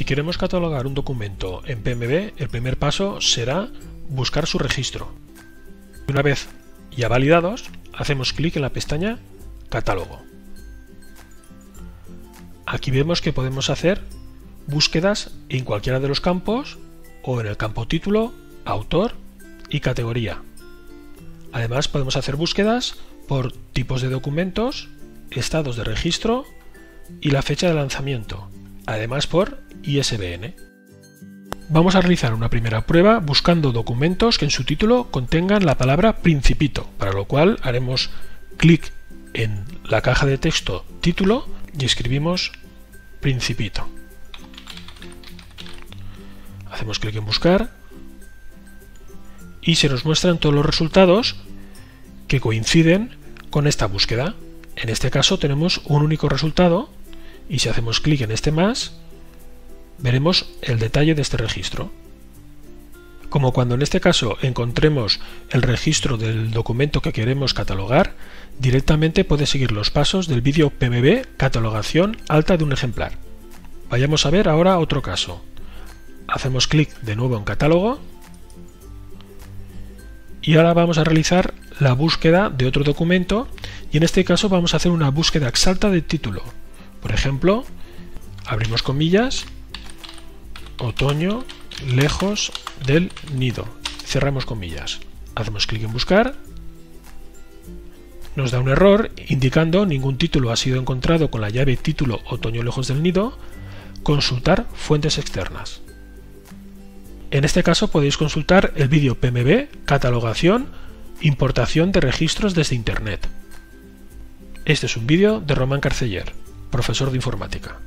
Si queremos catalogar un documento en PMB, el primer paso será buscar su registro. Una vez ya validados, hacemos clic en la pestaña Catálogo. Aquí vemos que podemos hacer búsquedas en cualquiera de los campos o en el campo título, autor y categoría. Además podemos hacer búsquedas por tipos de documentos, estados de registro y la fecha de lanzamiento, además por Vamos a realizar una primera prueba buscando documentos que en su título contengan la palabra Principito, para lo cual haremos clic en la caja de texto título y escribimos Principito. Hacemos clic en buscar y se nos muestran todos los resultados que coinciden con esta búsqueda. En este caso tenemos un único resultado y si hacemos clic en este más, veremos el detalle de este registro. Como cuando en este caso encontremos el registro del documento que queremos catalogar, directamente puede seguir los pasos del vídeo PMB catalogación alta de un ejemplar. Vayamos a ver ahora otro caso. Hacemos clic de nuevo en catálogo y ahora vamos a realizar la búsqueda de otro documento y en este caso vamos a hacer una búsqueda exalta de título. Por ejemplo, abrimos comillas, otoño lejos del nido. Cerramos comillas. Hacemos clic en buscar. Nos da un error indicando ningún título ha sido encontrado con la llave título otoño lejos del nido. Consultar fuentes externas. En este caso podéis consultar el vídeo PMB, catalogación, importación de registros desde Internet. Este es un vídeo de Román Carceller, profesor de informática.